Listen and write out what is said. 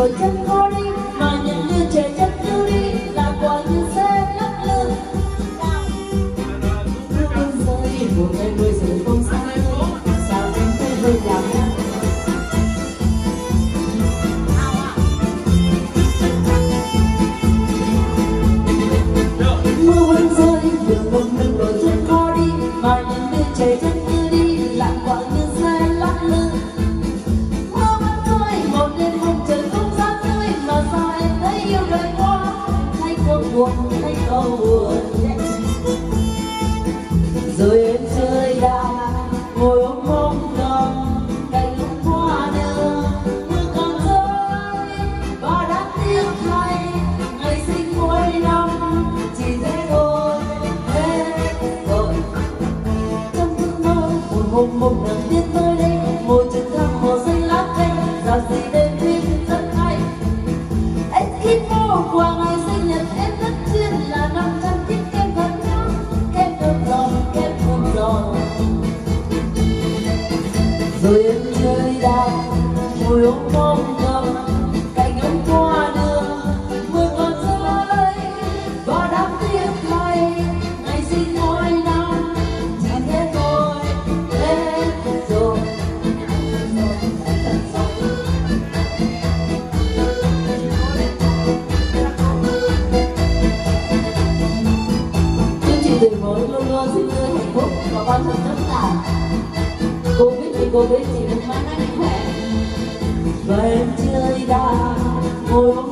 của you. Buông thấy câu buồn rồi em chơi đàn ngồi ôm mong non cạnh lúc hoa nở, mưa còn rơi. Và đã tiếc thay, ngày sinh cuối năm, chỉ thế thôi hết rồi trong giấc mơ, một hôm một lần tiết tôi đây một chân thang màu xanh lá cây. Giờ gì đêm đêm rất hay anh ít mơ qua rồi em chơi đàn mùi ôm mong ngầm cạnh ống qua đường mưa còn rơi. Và đám tiếc thay, ngày sinh mỗi năm chỉ thế thôi hết rồi. Chương trình tuyệt mới luôn luôn xin tươi hạnh phúc và quan trọng tất cả cô biết chỉ được mãi khỏe và em chơi đàn ngồi bóng